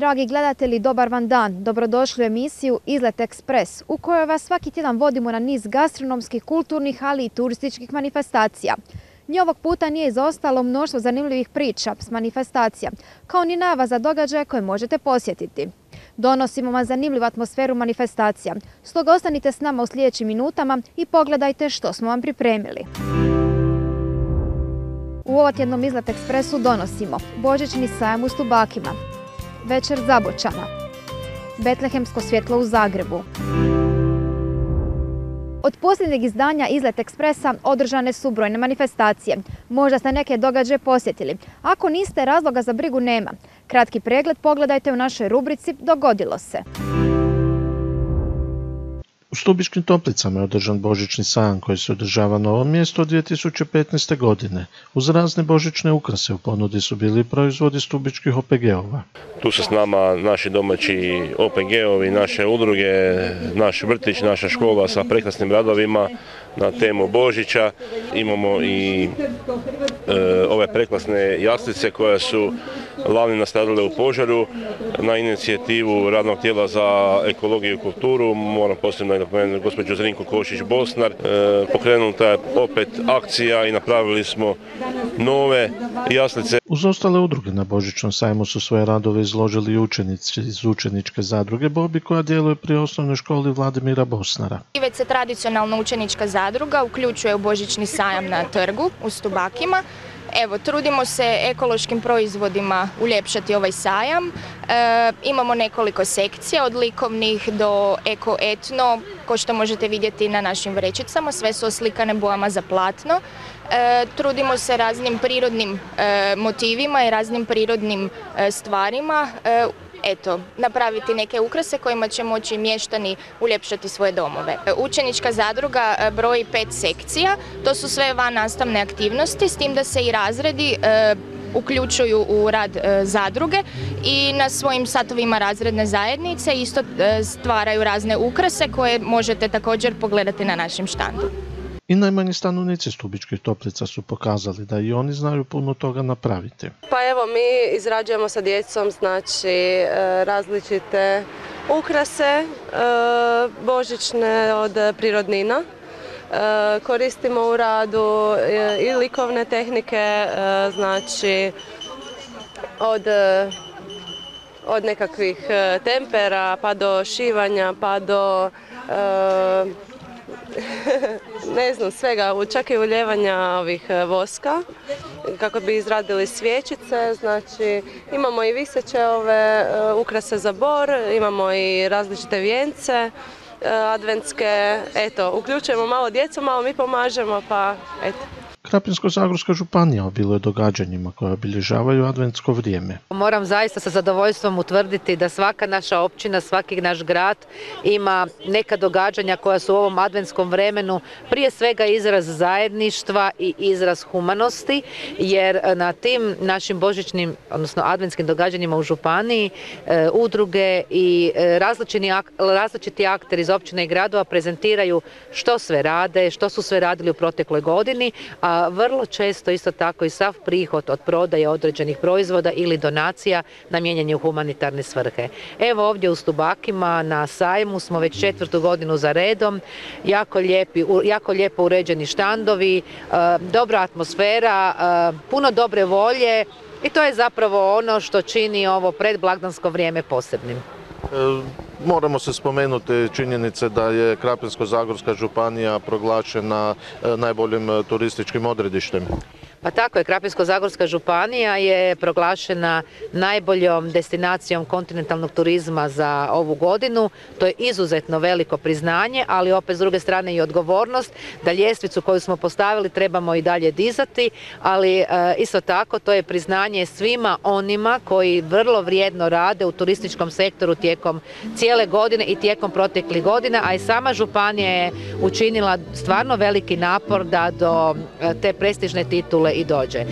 Dragi gledatelji, dobar vam dan. Dobrodošli u emisiju Izlet Ekspres, u kojoj vas svaki tjedan vodimo na niz gastronomskih, kulturnih, ali i turističkih manifestacija. Ni ovog puta nije izostalo mnoštvo zanimljivih priča s manifestacija, kao ni nava za događaje koje možete posjetiti. Donosimo vam zanimljivu atmosferu manifestacija, stoga ostanite s nama u sljedećim minutama i pogledajte što smo vam pripremili. U ovotjednom Izlet Ekspresu donosimo Božićni sajam u Stubakima, Večer Zabočana, Betlehemsko svjetlo u Zagrebu. Od posljednjeg izdanja Izlet Ekspresa održane su brojne manifestacije. Možda ste neke događaje posjetili. Ako niste, razloga za brigu nema. Kratki pregled pogledajte u našoj rubrici Dogodilo se. U Stubičkim toplicama je održan božićni sajam koji se održava na ovom mjestu od 2015. godine. Uz razne božićne ukrase u ponudi su bili proizvodi stubičkih OPG-ova. Tu su s nama naši domaći OPG-ovi, naše udruge, naš vrtić, naša škola sa prekrasnim radovima na temu Božića. Imamo i e, ove prekrasne jaslice koje su lani nastradale u požaru na inicijativu radnog tijela za ekologiju i kulturu. Moram posebno napomenuti gospođu Zrinko Košić-Bosnar. E, pokrenuta je opet akcija i napravili smo nove jaslice. Uz ostale udruge na Božićnom sajmu su svoje radove izložili učenici iz učeničke zadruge Bobi koja djeluje pri osnovnoj školi Vladimira Bosnara. Već se tradicionalna učenička zadruga uključuje u Božićni sajam na trgu u Stubakima. Evo, trudimo se ekološkim proizvodima uljepšati ovaj sajam. E, imamo nekoliko sekcija, od likovnih do eko-etno, ko što možete vidjeti na našim vrećicama, sve su oslikane bojama za platno. E, trudimo se raznim prirodnim e, motivima i raznim prirodnim stvarima eto, napraviti neke ukrase kojima će moći mještani uljepšati svoje domove. Učenička zadruga e, broji pet sekcija, to su sve van nastavne aktivnosti, s tim da se i razredi e, uključuju u rad e, zadruge i na svojim satovima razredne zajednice isto stvaraju razne ukrase koje možete također pogledati na našem štandu. I najmanji stanovnici Stubičkih toplica su pokazali da i oni znaju puno toga napraviti. Pa evo mi izrađujemo sa djecom znači e, različite ukrase e, božićne od prirodnina. E, koristimo u radu i likovne tehnike, znači od od nekakvih tempera pa do šivanja pa do ne znam, svega, čak i uljevanja ovih e, voska kako bi izradili svječice, znači imamo i viseće ove e, ukrase za bor, imamo i različite vijence e, adventske, eto, uključujemo malo djecu, malo mi pomažemo, pa eto. Krapinsko-zagorska županija obiluje događanjima koje obilježavaju adventsko vrijeme. Moram zaista sa zadovoljstvom utvrditi da svaka naša općina, svaki naš grad ima neka događanja koja su u ovom adventskom vremenu prije svega izraz zajedništva i izraz humanosti, jer na tim našim božićnim, odnosno adventskim događanjima u županiji, e, udruge i e, različiti, različiti akteri iz općina i gradova prezentiraju što sve rade, što su sve radili u protekloj godini, a vrlo često isto tako i sav prihod od prodaje određenih proizvoda ili donacija namijenjen je u humanitarne svrhe. Evo ovdje u Stubakima na sajmu smo već četvrtu godinu za redom, jako, lijepi, jako lijepo uređeni štandovi, e, dobra atmosfera, e, puno dobre volje i to je zapravo ono što čini ovo predblagdansko vrijeme posebnim. Moramo se spomenuti činjenice da je Krapinsko-Zagorska županija proglašena e, najboljim e, turističkim odredištem. Pa tako je, Krapinsko-Zagorska županija je proglašena najboljom destinacijom kontinentalnog turizma za ovu godinu. To je izuzetno veliko priznanje, ali opet s druge strane i odgovornost da ljestvicu koju smo postavili trebamo i dalje dizati, ali e, isto tako to je priznanje svima onima koji vrlo vrijedno rade u turističkom sektoru tijekom cijele godine i tijekom proteklih godina, a i sama županija je učinila stvarno veliki napor da do e, te prestižne titule i dođe. E,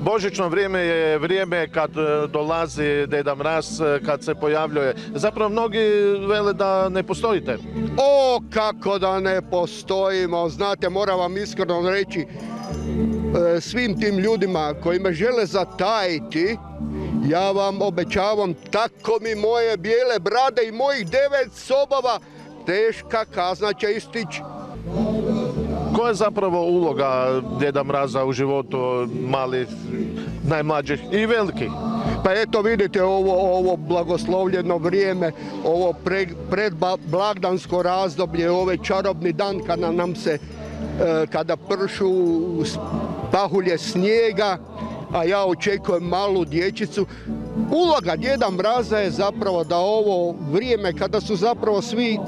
božićno vrijeme je vrijeme kad e, dolazi Deda Mraz, e, kad se pojavljuje. Zapravo mnogi vele da ne postojite. O, kako da ne postojimo. Znate, moram vam iskreno reći svim tim ljudima koji me žele zatajiti Ja vam obećavam, tako mi moje bijele brade i mojih devet sobova, teška kazna će istići. Je zapravo uloga Djeda Mraza u životu malih, najmlađih i velikih? Pa eto vidite ovo, ovo blagoslovljeno vrijeme, ovo pre, predblagdansko razdoblje, ovaj čarobni dan kada nam se, e, kada pršu pahulje snijega, a ja očekujem malu dječicu. Uloga Djeda Mraza je zapravo da ovo vrijeme kada su zapravo svi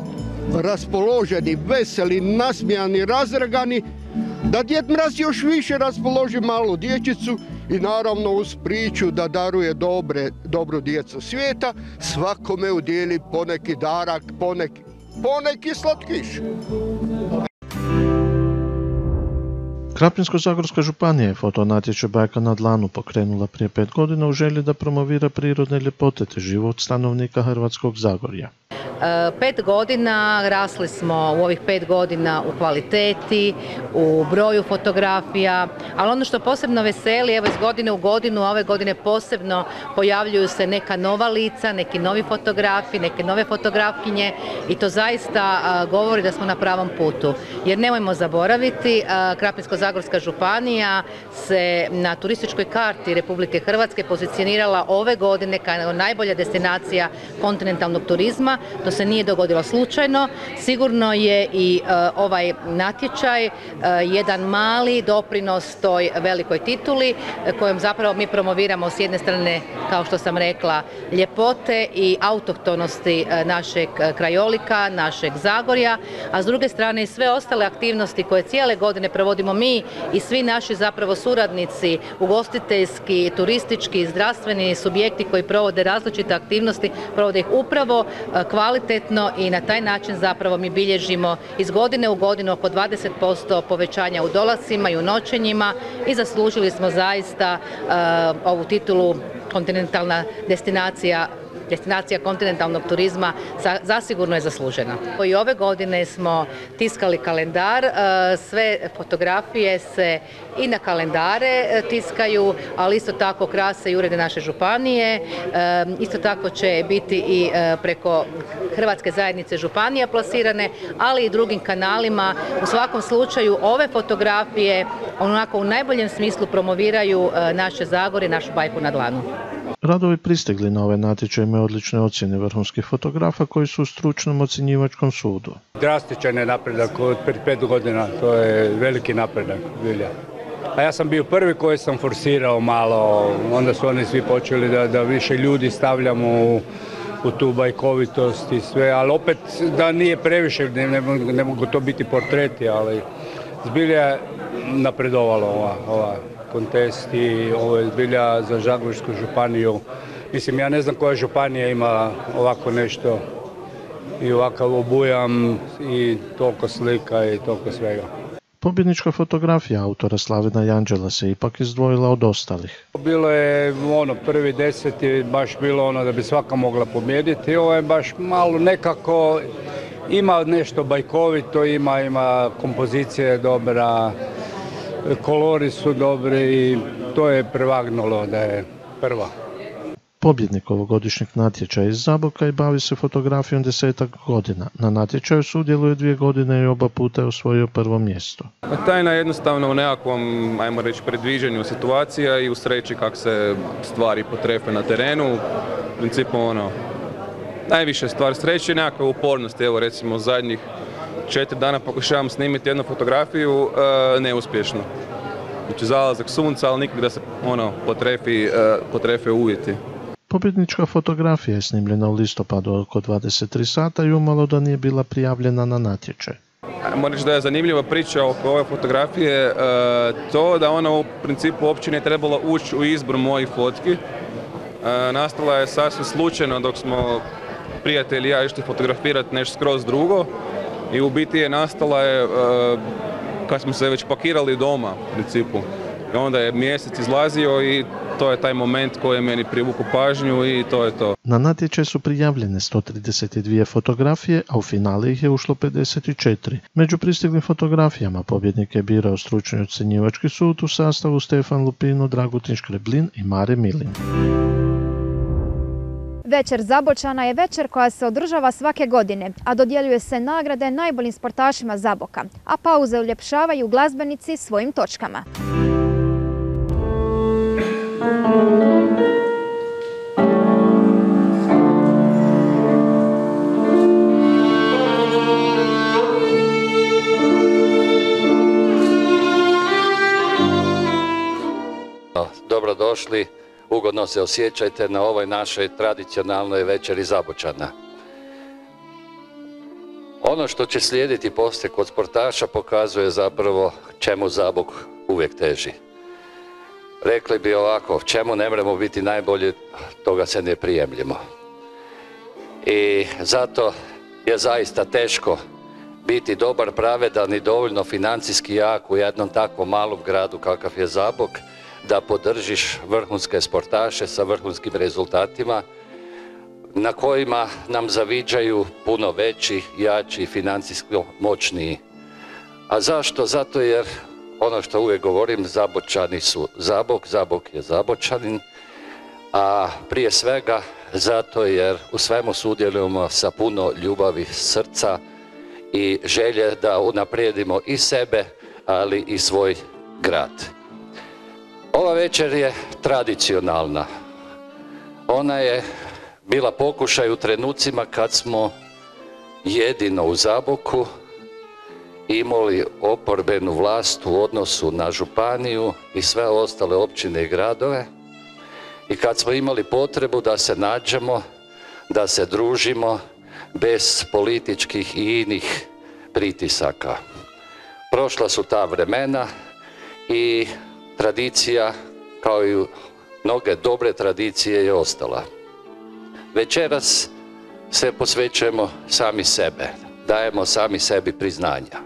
raspoloženi, veseli, nasmijani, razrgani, da Djed Mraz još više raspoloži malu dječicu i naravno uz priču da daruje dobre, dobru djecu svijeta, svakome udijeli poneki darak, poneki, poneki slatkiš. Krapinsko-zagorska županija je fotonatječaj Bajka na dlanu pokrenula prije pet godina u želji da promovira prirodne ljepote te život stanovnika Hrvatskog Zagorja. E, pet godina rasli smo u ovih pet godina u kvaliteti, u broju fotografija, ali ono što posebno veseli, evo iz godine u godinu, ove godine posebno pojavljuju se neka nova lica, neki novi fotografi, neke nove fotografkinje i to zaista govori da smo na pravom putu. Jer nemojmo zaboraviti, Krapinsko-Zagorska županija se na turističkoj karti Republike Hrvatske pozicionirala ove godine kao najbolja destinacija kontinentalnog turizma. To se nije dogodilo slučajno. Sigurno je i e, ovaj natječaj e, jedan mali doprinos toj velikoj tituli e, kojom zapravo mi promoviramo s jedne strane, kao što sam rekla, ljepote i autohtonosti našeg krajolika, našeg Zagorja, a s druge strane i sve ostale aktivnosti koje cijele godine provodimo mi i svi naši zapravo suradnici, ugostiteljski, turistički, zdravstveni subjekti koji provode različite aktivnosti, provode ih upravo kvalitetno kvalitetno i na taj način zapravo mi bilježimo iz godine u godinu oko 20% povećanja u dolascima i u noćenjima i zaslužili smo zaista uh, ovu titulu kontinentalna destinacija destinacija kontinentalnog turizma zasigurno je zaslužena. I ove godine smo tiskali kalendar, e, sve fotografije se i na kalendare e, tiskaju, ali isto tako krase i urede naše županije. E, isto tako će biti i preko Hrvatske zajednice županija plasirane, ali i drugim kanalima. U svakom slučaju ove fotografije onako u najboljem smislu promoviraju naše Zagore, našu bajku na dlanu. Radovi pristigli na ove natječaje imaju odlične ocjene vrhunskih fotografa koji su u stručnom ocjenjivačkom sudu. Drastičan je napredak od pred pet godina, to je veliki napredak, Vilja. A ja sam bio prvi koji sam forsirao malo, onda su oni svi počeli da, da više ljudi stavljamo u, u tu bajkovitost i sve, ali opet da nije previše, ne, ne, ne mogu to biti portreti, ali zbilja napredovalo ova, ova kontest i ovo je zbilja za Žagovičku županiju. Mislim, ja ne znam koja županija ima ovako nešto i ovakav obujam i toliko slika i toliko svega. Pobjednička fotografija autora Slavena Janđela se ipak izdvojila od ostalih. Bilo je ono prvi deset je baš bilo ono da bi svaka mogla pobjediti. Ovo je baš malo nekako ima nešto bajkovito, ima, ima kompozicija dobra, kolori su dobri i to je prevagnulo da je prva. Pobjednik ovogodišnjeg natječaja iz Zaboka i bavi se fotografijom desetak godina. Na natječaju sudjeluje dvije godine i oba puta je osvojio prvo mjesto. Pa tajna je jednostavno u nekakvom, ajmo reći, predviđanju situacija i u sreći kako se stvari potrefe na terenu. U principu ono, najviše stvar sreće i nekakve upornosti. Evo recimo zadnjih četiri dana pokušavam snimiti jednu fotografiju e, neuspješno. Znači zalazak sunca, ali nikak da se ono, potrefi, e, potrefe uvjeti. Pobjednička fotografija je snimljena u listopadu oko 23 sata i umalo da nije bila prijavljena na natječaj. Moram reći da je zanimljiva priča oko ove fotografije e, to da ona u principu uopće nije trebala ući u izbor mojih fotki. Nastala je sasvim slučajno dok smo prijatelji i ja išli fotografirati nešto skroz drugo i u biti je nastala je e, kad smo se već pakirali doma u principu. I onda je mjesec izlazio i to je taj moment koji je meni privuku pažnju i to je to. Na natječaj su prijavljene 132 fotografije, a u finale ih je ušlo 54. Među pristiglim fotografijama pobjednik je birao stručni ocjenjivački sud u sastavu Stefan Lupino, Dragutin Škreblin i Mare Milin. Večer Zabočana je večer koja se održava svake godine, a dodjeljuje se nagrade najboljim sportašima Zaboka, a pauze uljepšavaju glazbenici svojim točkama. Dobrodošli, ugodno se osjećajte na ovoj našoj tradicionalnoj večeri Zabočana. Ono što će slijediti poslije kod sportaša pokazuje zapravo čemu Zabok uvijek teži. Rekli bi ovako, čemu ne moramo biti najbolji, toga se ne prijemljimo. I zato je zaista teško biti dobar, pravedan i dovoljno financijski jak u jednom takvom malom gradu kakav je Zabok, da podržiš vrhunske sportaše sa vrhunskim rezultatima na kojima nam zaviđaju puno veći, jači i financijski moćniji. A zašto? Zato jer ono što uvijek govorim, zabočani su zabok, zabok je zabočanin, a prije svega zato jer u svemu sudjelujemo sa puno ljubavi srca i želje da unaprijedimo i sebe, ali i svoj grad. Večer je tradicionalna. Ona je bila pokušaj u trenucima kad smo jedino u Zaboku imali oporbenu vlast u odnosu na županiju i sve ostale općine i gradove i kad smo imali potrebu da se nađemo, da se družimo bez političkih i inih pritisaka. Prošla su ta vremena i tradicija kao i mnoge dobre tradicije je ostala. Večeras se posvećujemo sami sebe, dajemo sami sebi priznanja.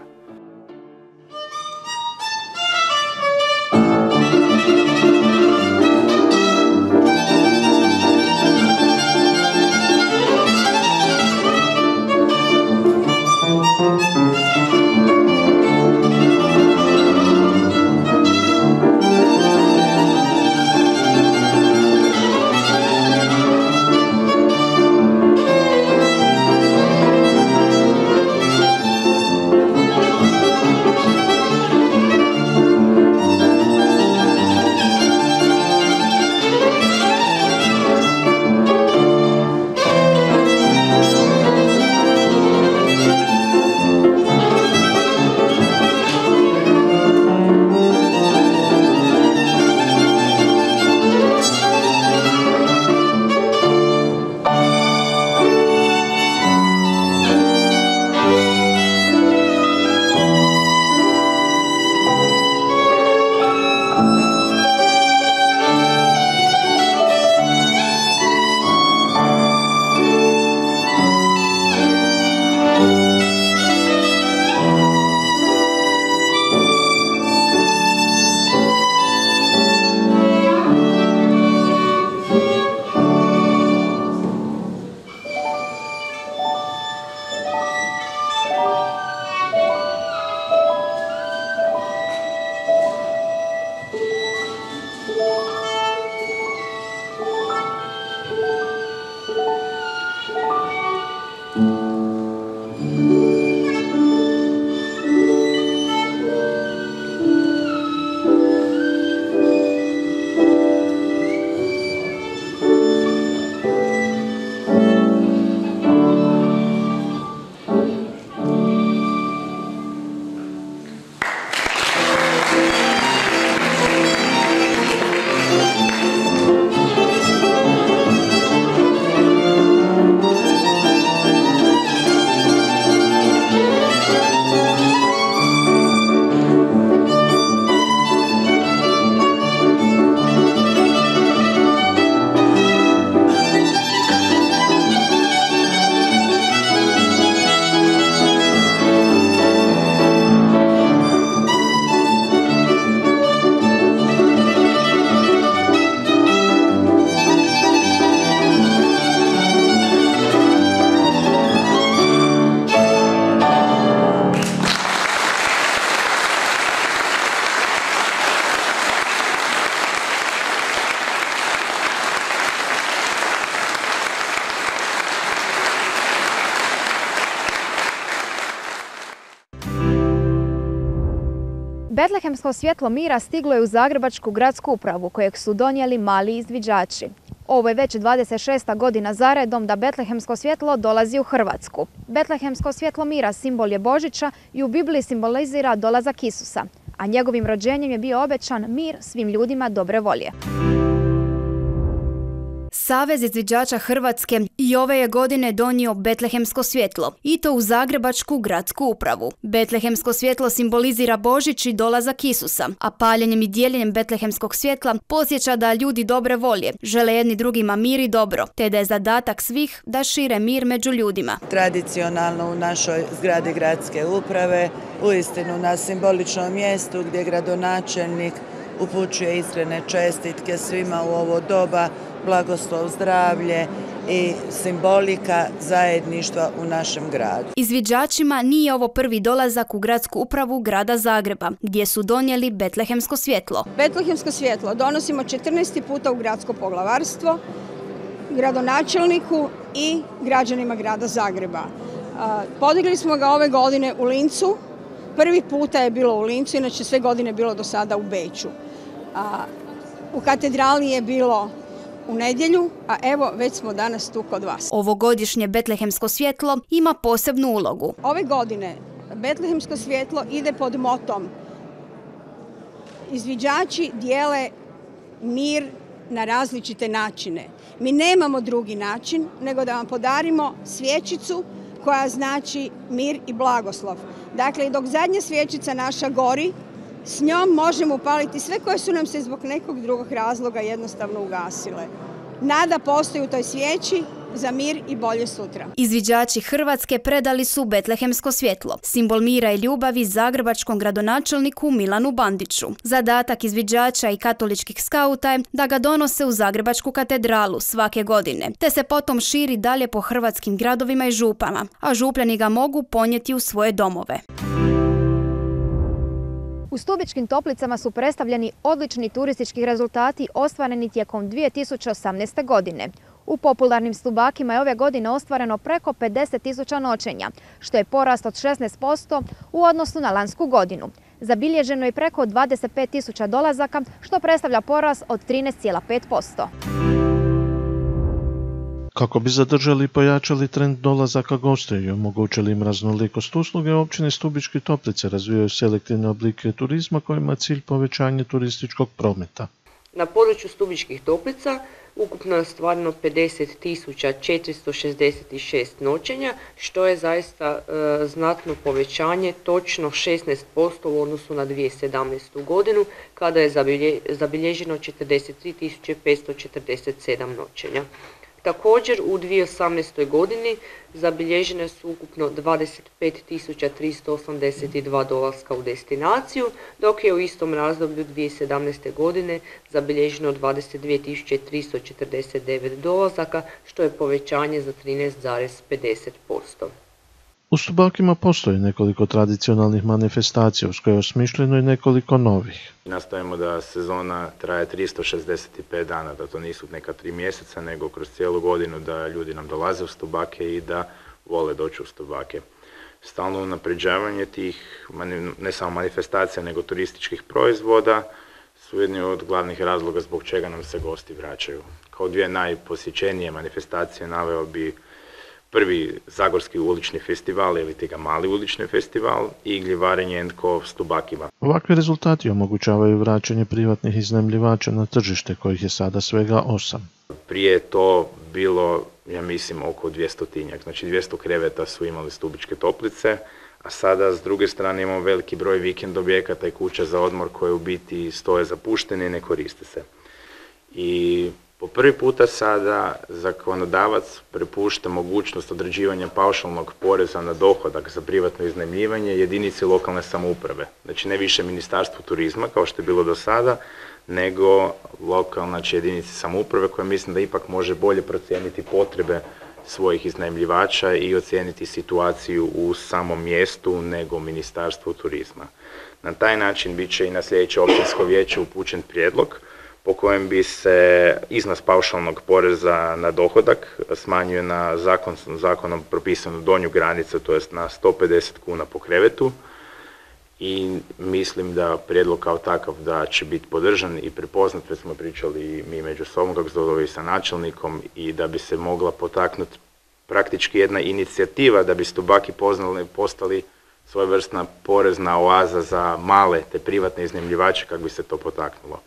Betlehemsko svjetlo mira stiglo je u Zagrebačku gradsku upravu kojeg su donijeli mali izviđači. Ovo je već 26. godina zaredom da Betlehemsko svjetlo dolazi u Hrvatsku. Betlehemsko svjetlo mira simbol je Božića i u Bibliji simbolizira dolazak Isusa, a njegovim rođenjem je bio obećan mir svim ljudima dobre volje. Savez izviđača Hrvatske i ove je godine donio Betlehemsko svjetlo i to u Zagrebačku gradsku upravu. Betlehemsko svjetlo simbolizira Božić i dolazak Isusa, a paljenjem i dijeljenjem Betlehemskog svjetla posjeća da ljudi dobre volje, žele jedni drugima mir i dobro, te da je zadatak svih da šire mir među ljudima. Tradicionalno u našoj zgradi gradske uprave, uistinu na simboličnom mjestu gdje gradonačelnik upućuje iskrene čestitke svima u ovo doba blagoslov zdravlje i simbolika zajedništva u našem gradu. Izviđačima nije ovo prvi dolazak u gradsku upravu grada Zagreba, gdje su donijeli Betlehemsko svjetlo. Betlehemsko svjetlo donosimo 14. puta u gradsko poglavarstvo, gradonačelniku i građanima grada Zagreba. Podigli smo ga ove godine u Lincu, prvi puta je bilo u Lincu, inače sve godine je bilo do sada u Beću. U katedrali je bilo u nedjelju, a evo već smo danas tu kod vas. Ovogodišnje Betlehemsko svjetlo ima posebnu ulogu. Ove godine Betlehemsko svjetlo ide pod motom Izviđači dijele mir na različite načine. Mi nemamo drugi način nego da vam podarimo svječicu koja znači mir i blagoslov. Dakle, dok zadnja svječica naša gori, s njom možemo upaliti sve koje su nam se zbog nekog drugog razloga jednostavno ugasile. Nada postoji u toj svijeći za mir i bolje sutra. Izviđači Hrvatske predali su Betlehemsko svjetlo, simbol mira i ljubavi zagrebačkom gradonačelniku Milanu Bandiću. Zadatak izviđača i katoličkih skauta je da ga donose u Zagrebačku katedralu svake godine, te se potom širi dalje po hrvatskim gradovima i župama, a župljani ga mogu ponijeti u svoje domove. U Stubičkim toplicama su predstavljeni odlični turistički rezultati ostvareni tijekom 2018. godine. U popularnim stubakima je ove godine ostvareno preko 50 tisuća noćenja, što je porast od 16% u odnosu na lansku godinu. Zabilježeno je preko 25 tisuća dolazaka, što predstavlja porast od 13,5%. Kako bi zadržali i pojačali trend dolazaka gostiju i omogućili im raznolikost usluge, općine Stubički Toplice razvijaju selektivne oblike turizma kojima je cilj povećanje turističkog prometa. Na području Stubičkih Toplica ukupno je ostvareno 50.466 noćenja, što je zaista e, znatno povećanje, točno 16% u odnosu na 2017. godinu, kada je zabilježeno 43.547 noćenja. Također u 2018. godini zabilježene su ukupno 25.382 dolaska u destinaciju, dok je u istom razdoblju 2017. godine zabilježeno 22.349 dolazaka, što je povećanje za 13,50%. U Stubakima postoji nekoliko tradicionalnih manifestacija, uz koje je osmišljeno i nekoliko novih. Nastavimo da sezona traje 365 dana, da to nisu neka tri mjeseca, nego kroz cijelu godinu da ljudi nam dolaze u Stubake i da vole doći u Stubake. Stalno unapređavanje tih, ne samo manifestacija, nego turističkih proizvoda su jedni od glavnih razloga zbog čega nam se gosti vraćaju. Kao dvije najposjećenije manifestacije naveo bi prvi Zagorski ulični festival ili ga mali ulični festival i gljivarenje Endko s tubakima. Ovakvi rezultati omogućavaju vraćanje privatnih iznajmljivača na tržište kojih je sada svega osam. Prije je to bilo, ja mislim, oko 200 tinjak. Znači 200 kreveta su imali stubičke toplice, a sada s druge strane imamo veliki broj vikend objekata i kuća za odmor koje u biti stoje zapuštene i ne koriste se. I po prvi puta sada zakonodavac prepušta mogućnost određivanja paušalnog poreza na dohodak za privatno iznajmljivanje jedinici lokalne samouprave. Znači ne više ministarstvu turizma kao što je bilo do sada, nego lokalna znači jedinici samouprave koja mislim da ipak može bolje procijeniti potrebe svojih iznajmljivača i ocijeniti situaciju u samom mjestu nego ministarstvu turizma. Na taj način bit će i na sljedeće općinsko vijeće upućen prijedlog po kojem bi se iznos paušalnog poreza na dohodak smanjio na zakon, zakonom propisanu donju granicu, to jest na 150 kuna po krevetu. I mislim da prijedlog kao takav da će biti podržan i prepoznat, već smo pričali i mi među sobom kako se i sa načelnikom i da bi se mogla potaknuti praktički jedna inicijativa da bi stubaki poznali, postali svojevrsna porezna oaza za male te privatne iznajmljivače kako bi se to potaknulo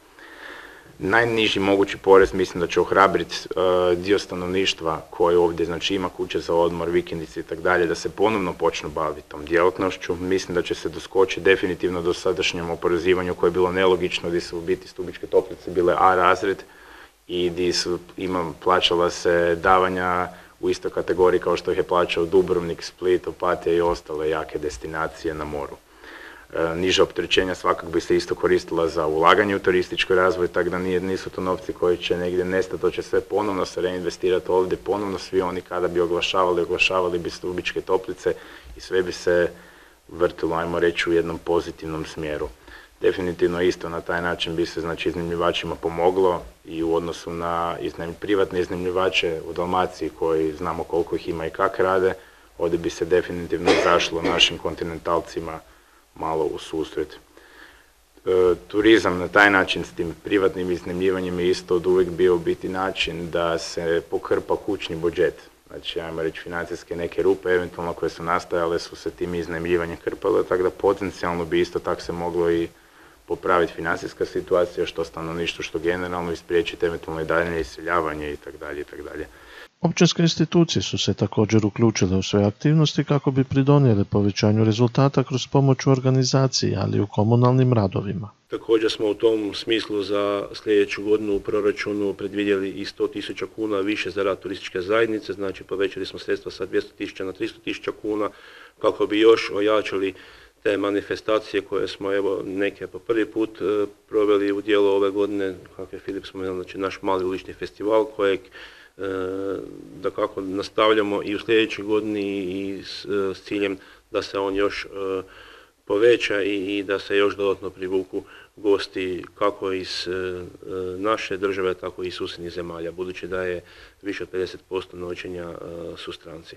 najniži mogući porez mislim da će ohrabriti uh, dio stanovništva koji ovdje znači ima kuće za odmor, vikendice i tako dalje, da se ponovno počnu baviti tom djelatnošću. Mislim da će se doskočiti definitivno do sadašnjem oporezivanju koje je bilo nelogično, gdje su u biti stubičke toplice bile A razred i gdje su ima, plaćala se davanja u istoj kategoriji kao što ih je plaćao Dubrovnik, Split, Opatija i ostale jake destinacije na moru. E, niža opterećenja svakako bi se isto koristila za ulaganje u turistički razvoj, tako da nisu to novci koji će negdje nestati, to će sve ponovno se reinvestirati ovdje, ponovno svi oni kada bi oglašavali, oglašavali bi stubičke toplice i sve bi se vrtilo, ajmo reći, u jednom pozitivnom smjeru. Definitivno isto na taj način bi se znači iznajmljivačima pomoglo i u odnosu na privatne iznajmljivače u Dalmaciji koji znamo koliko ih ima i kak rade, ovdje bi se definitivno zašlo našim kontinentalcima malo u susret. E, turizam na taj način s tim privatnim iznajmljivanjem je isto od uvijek bio biti način da se pokrpa kućni budžet. Znači, ajmo reći, financijske neke rupe, eventualno koje su nastajale, su se tim iznajmljivanjem krpale, tako da potencijalno bi isto tako se moglo i popraviti financijska situacija, što stanovništvo, što generalno, ispriječiti eventualno i daljnje iseljavanje i tako. Općinske institucije su se također uključile u sve aktivnosti kako bi pridonijele povećanju rezultata kroz pomoć u organizaciji, ali i u komunalnim radovima. Također smo u tom smislu za sljedeću godinu u proračunu predvidjeli i 100.000 kuna više za rad turističke zajednice, znači povećali smo sredstva sa 200.000 na 300.000 kuna kako bi još ojačali te manifestacije koje smo evo neke po prvi put e, proveli u dijelu ove godine, kako je Filip spomenuo, znači naš mali ulični festival kojeg da kako nastavljamo i u sljedećoj godini i s, e, s ciljem da se on još e, poveća i, i da se još dodatno privuku gosti kako iz naše države, tako i susjednih zemalja, budući da je više od 50% noćenja su stranci.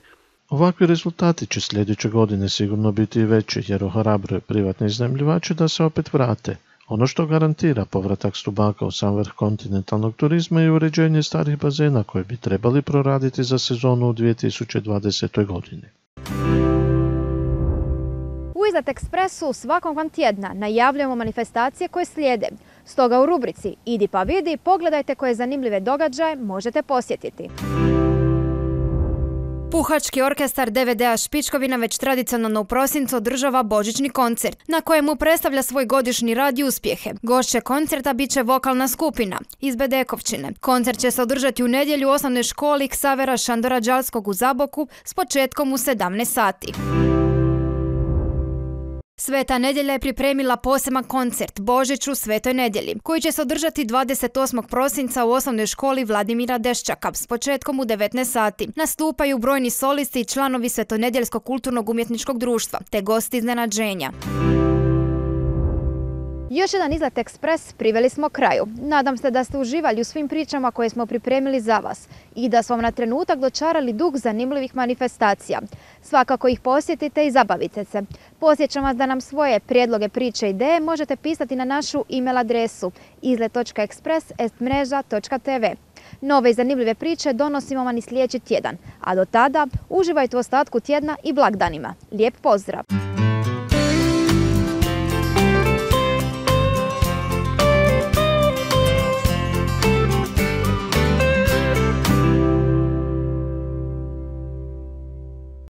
Ovakvi rezultati će sljedeće godine sigurno biti veći jer ohrabruje privatne iznajmljivače da se opet vrate. Ono što garantira povratak Stubaka u sam vrh kontinentalnog turizma je uređenje starih bazena koje bi trebali proraditi za sezonu u 2020. godini. U Izlet Ekspresu svakog vam tjedna najavljamo manifestacije koje slijede. Stoga u rubrici Idi pa vidi pogledajte koje zanimljive događaje možete posjetiti. Puhački orkestar DVD-a Špičkovina već tradicionalno u prosincu održava božićni koncert, na kojemu predstavlja svoj godišnji rad i uspjehe. Gošće koncerta bit će vokalna skupina iz Bedekovčine. Koncert će se održati u nedjelju u osnovnoj školi Ksavera Šandora Đalskog u Zaboku s početkom u 17 sati. Sveta nedjelja je pripremila poseban koncert Božić u Svetoj nedjelji, koji će se održati 28. prosinca u osnovnoj školi Vladimira Deščaka s početkom u 19 sati. Nastupaju brojni solisti i članovi Svetonedjeljskog kulturnog umjetničkog društva, te gosti iznenađenja. Još jedan izlet ekspres priveli smo kraju. Nadam se da ste uživali u svim pričama koje smo pripremili za vas i da smo vam na trenutak dočarali dug zanimljivih manifestacija. Svakako ih posjetite i zabavite se. Posjećam vas da nam svoje prijedloge, priče ideje možete pisati na našu e-mail adresu izlet.ekspres.mreža.tv. Nove i zanimljive priče donosimo vam i sljedeći tjedan, a do tada uživajte u ostatku tjedna i blagdanima. Lijep pozdrav!